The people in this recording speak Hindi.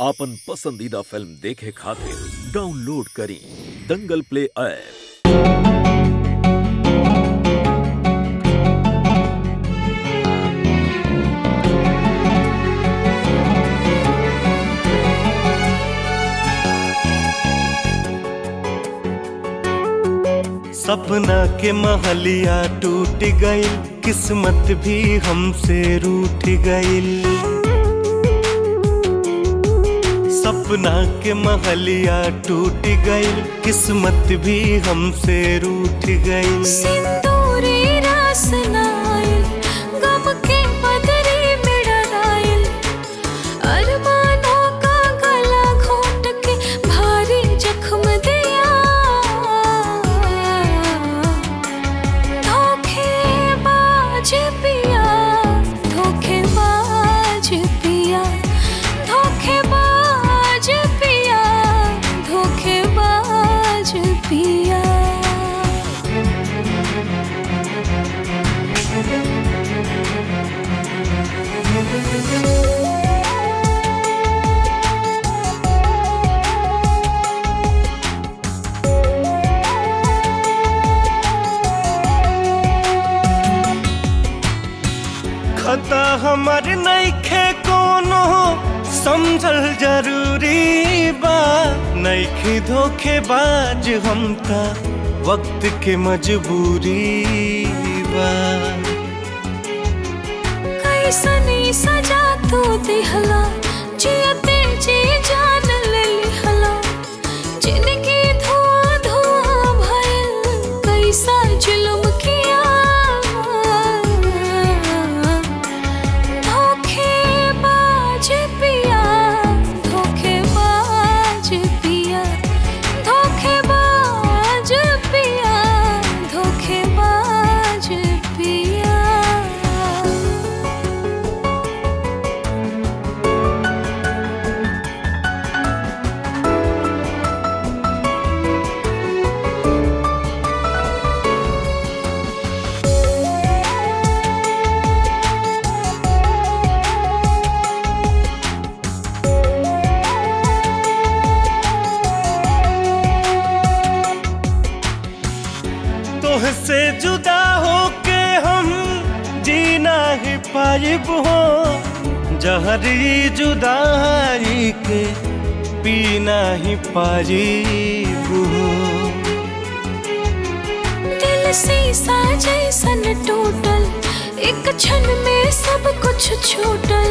आपन पसंदीदा फ़िल्म देखे खातिर डाउनलोड करें दंगल प्ले ऐप। सपना के महलिया टूट गई, किस्मत भी हमसे रूठ गई। सपना के महलिया टूट गई किस्मत भी हमसे रूठ गई। सिंदूरी रास खता हमार नईखे कोनो, समझल ज़रूरी बा नईखे धोखेबाज हम ता, वक्त के मजबूरी बा पाइब हो, जहरी जुदाई के पीना ही पारीब हो। दिल से साजे सन टूटल, एक क्षण में सब कुछ छूटल।